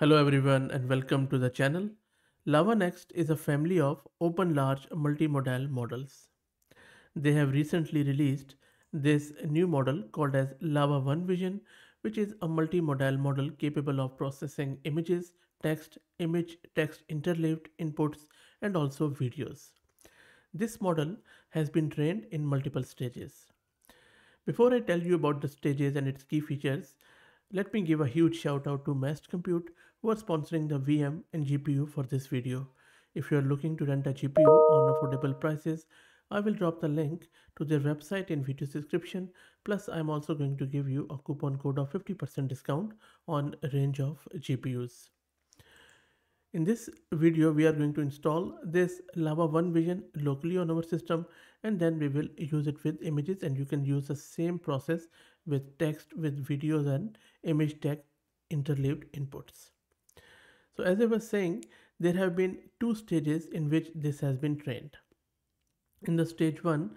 Hello everyone and welcome to the channel. LLaVA-NeXT is a family of open large multimodal models. They have recently released this new model called as LLaVA OneVision which is a multimodal model capable of processing images, text, image, text interleaved inputs and also videos. This model has been trained in multiple stages. Before I tell you about the stages and its key features, let me give a huge shout out to Massed Compute who are sponsoring the VM and GPU for this video. If you are looking to rent a GPU on affordable prices, I will drop the link to their website in video description. Plus, I'm also going to give you a coupon code of 50% discount on a range of GPUs. In this video, we are going to install this LLaVA OneVision locally on our system and then we will use it with images and you can use the same process with text, with videos and image text interleaved inputs. So as I was saying, there have been two stages in which this has been trained. In the stage 1,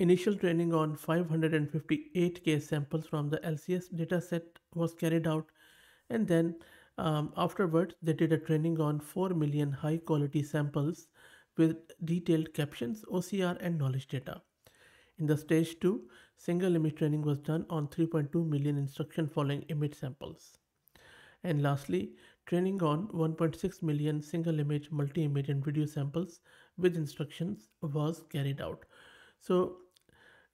initial training on 558k samples from the LCS dataset was carried out and then um, afterwards they did a training on 4 million high quality samples with detailed captions, OCR and knowledge data. In the stage 2, single image training was done on 3.2 million instruction following image samples. And lastly, training on 1.6 million single image, multi-image and video samples with instructions was carried out. So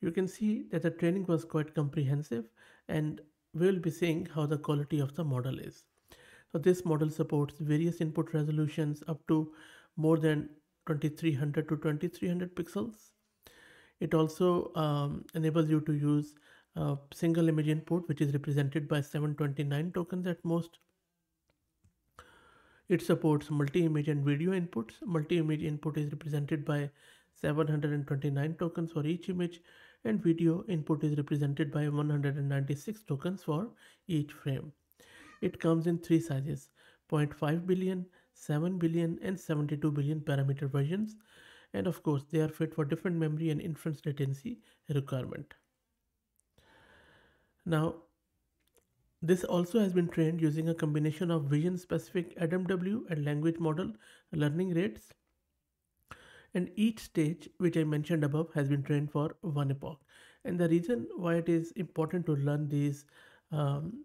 you can see that the training was quite comprehensive and we'll be seeing how the quality of the model is. So this model supports various input resolutions up to more than 2300 to 2300 pixels. It also um, enables you to use a single image input which is represented by 729 tokens at most it supports multi-image and video inputs. Multi-image input is represented by 729 tokens for each image and video input is represented by 196 tokens for each frame. It comes in three sizes 0.5 billion, 7 billion and 72 billion parameter versions and of course they are fit for different memory and inference latency requirement. Now this also has been trained using a combination of vision specific AdamW and language model learning rates. And each stage, which I mentioned above, has been trained for one epoch. And the reason why it is important to learn these um,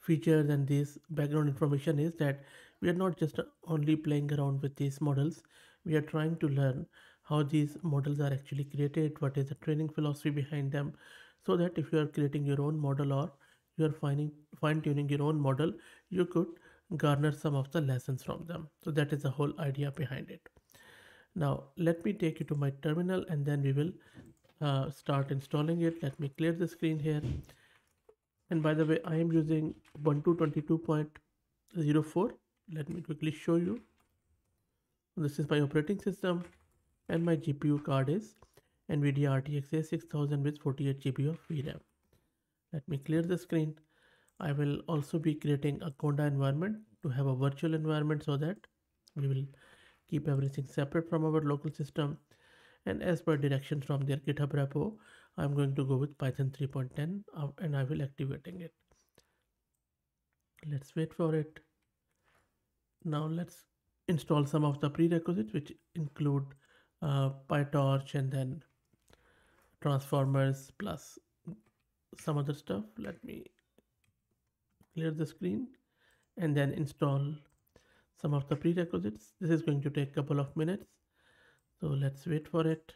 features and this background information is that we are not just only playing around with these models, we are trying to learn how these models are actually created, what is the training philosophy behind them, so that if you are creating your own model or you are finding fine tuning your own model. You could garner some of the lessons from them. So that is the whole idea behind it. Now let me take you to my terminal and then we will uh, start installing it. Let me clear the screen here. And by the way I am using Ubuntu 22.04 let me quickly show you. This is my operating system and my GPU card is NVIDIA RTX A6000 with 48 GB of VRAM let me clear the screen. I will also be creating a Conda environment to have a virtual environment so that we will keep everything separate from our local system. And as per directions from their github repo I'm going to go with Python 3.10 uh, and I will activating it. Let's wait for it. Now let's install some of the prerequisites which include uh, PyTorch and then transformers plus some other stuff. Let me clear the screen and then install some of the prerequisites. This is going to take a couple of minutes. So let's wait for it.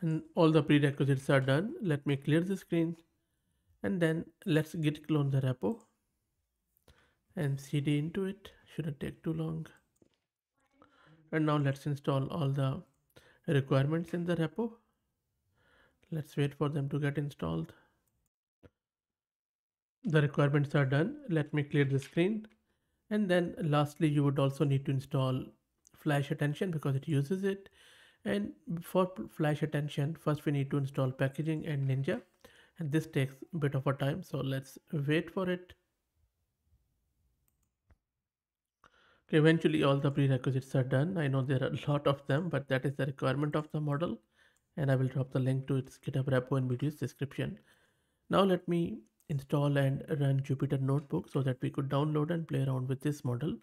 And all the prerequisites are done. Let me clear the screen and then let's git clone the repo and cd into it. Shouldn't take too long. And now let's install all the requirements in the repo. Let's wait for them to get installed. The requirements are done. Let me clear the screen. And then lastly, you would also need to install flash attention because it uses it. And for flash attention, first we need to install packaging and Ninja. And this takes a bit of a time. So let's wait for it. Eventually all the prerequisites are done. I know there are a lot of them, but that is the requirement of the model. And I will drop the link to its GitHub repo in video's description. Now let me install and run Jupyter Notebook so that we could download and play around with this model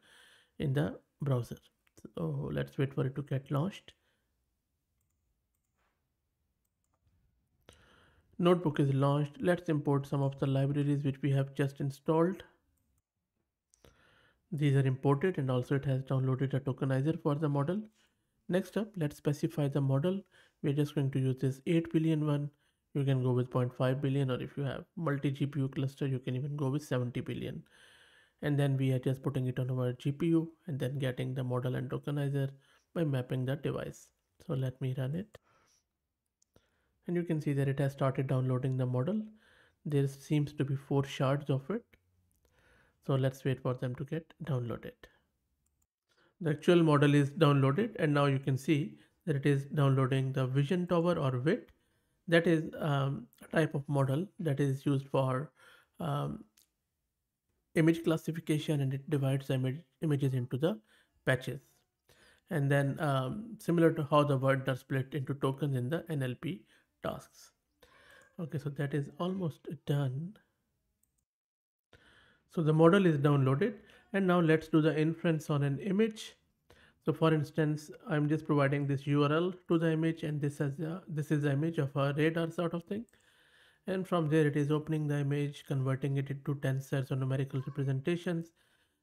in the browser. So let's wait for it to get launched. Notebook is launched. Let's import some of the libraries which we have just installed. These are imported and also it has downloaded a tokenizer for the model. Next up, let's specify the model. We're just going to use this 8 billion one. You can go with 0.5 billion or if you have multi GPU cluster, you can even go with 70 billion. And then we are just putting it on our GPU and then getting the model and tokenizer by mapping the device. So let me run it and you can see that it has started downloading the model there seems to be four shards of it so let's wait for them to get downloaded. The actual model is downloaded and now you can see that it is downloading the vision tower or VIT that is um, a type of model that is used for um, image classification and it divides image, images into the patches. And then um, similar to how the words are split into tokens in the NLP tasks. Okay so that is almost done so the model is downloaded and now let's do the inference on an image. So for instance i'm just providing this url to the image and this is a, uh, this is the image of a radar sort of thing. And from there it is opening the image converting it into tensors or numerical representations.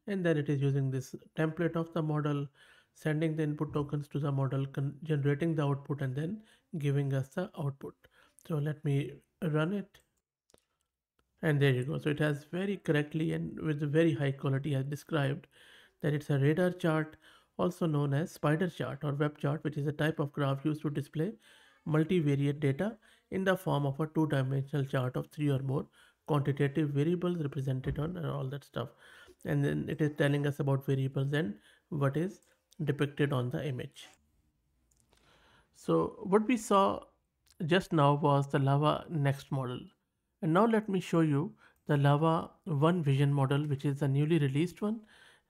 And then it is using this template of the model sending the input tokens to the model generating the output and then giving us the output. So let me run it and there you go. So it has very correctly and with very high quality as described that it's a radar chart also known as spider chart or web chart which is a type of graph used to display multivariate data in the form of a two-dimensional chart of three or more quantitative variables represented on and all that stuff. And then it is telling us about variables and what is depicted on the image. So what we saw just now was the LLaVA-NeXT model. And now let me show you the Lava 1 Vision model, which is the newly released one.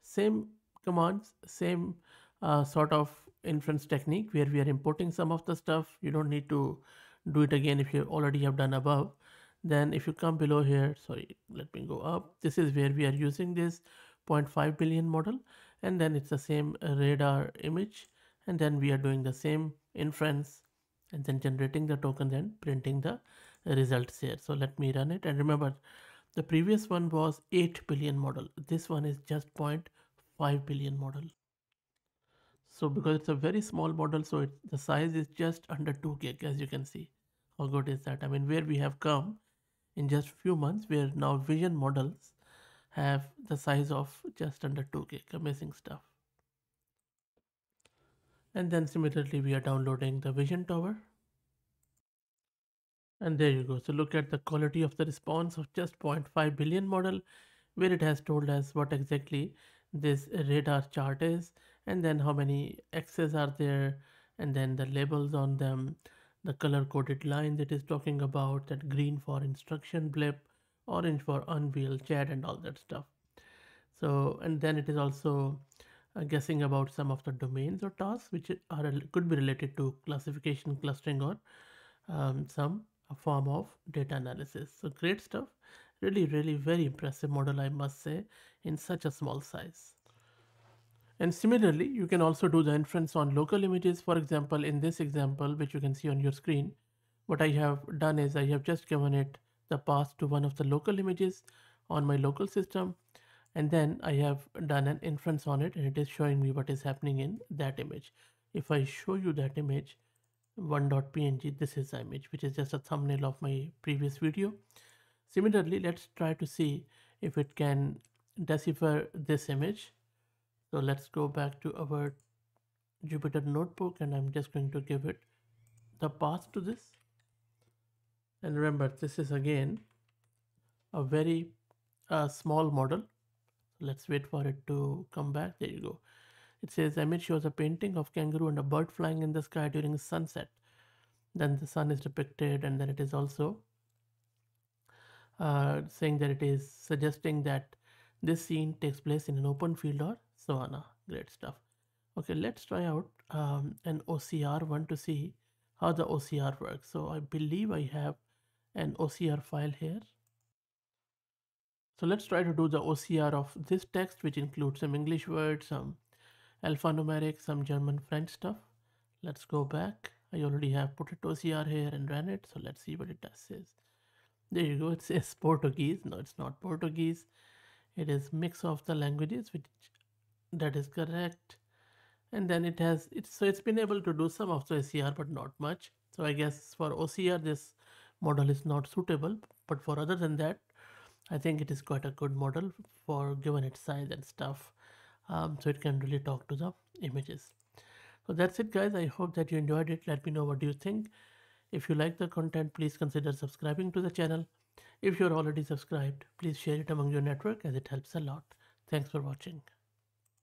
Same commands, same uh, sort of inference technique where we are importing some of the stuff. You don't need to do it again if you already have done above. Then if you come below here, sorry, let me go up. This is where we are using this 0.5 billion model. And then it's the same radar image. And then we are doing the same inference and then generating the tokens and printing the results here. So let me run it. And remember, the previous one was 8 billion model. This one is just 0.5 billion model. So because it's a very small model, so it, the size is just under 2 gig, as you can see. How good is that? I mean, where we have come in just few months, where now vision models have the size of just under 2 gig. Amazing stuff and then similarly we are downloading the vision tower and there you go. So look at the quality of the response of just 0.5 billion model where it has told us what exactly this radar chart is and then how many x's are there and then the labels on them the color coded lines it is talking about that green for instruction blip orange for unveil chat and all that stuff. So and then it is also uh, guessing about some of the domains or tasks which are could be related to classification, clustering, or um, some form of data analysis. So great stuff. Really, really very impressive model, I must say, in such a small size. And similarly, you can also do the inference on local images. For example, in this example, which you can see on your screen, what I have done is I have just given it the path to one of the local images on my local system and then I have done an inference on it and it is showing me what is happening in that image. If I show you that image 1.png this is the image which is just a thumbnail of my previous video. Similarly let's try to see if it can decipher this image. So let's go back to our Jupyter notebook and I'm just going to give it the path to this. And remember this is again a very uh, small model let's wait for it to come back there you go it says image shows a painting of kangaroo and a bird flying in the sky during sunset. Then the sun is depicted and then it is also uh, saying that it is suggesting that this scene takes place in an open field or savanna. Great stuff. Okay let's try out um, an OCR one to see how the OCR works. So I believe I have an OCR file here. So let's try to do the OCR of this text, which includes some English words, some alphanumeric, some German French stuff. Let's go back. I already have put it OCR here and ran it. So let's see what it does says. There you go. It says Portuguese. No, it's not Portuguese. It is mix of the languages, which that is correct. And then it has it's so it's been able to do some of the OCR, but not much. So I guess for OCR this model is not suitable. But for other than that, I think it is quite a good model for given its size and stuff. Um, so it can really talk to the images. So that's it guys. I hope that you enjoyed it. Let me know what do you think. If you like the content, please consider subscribing to the channel. If you're already subscribed, please share it among your network as it helps a lot. Thanks for watching.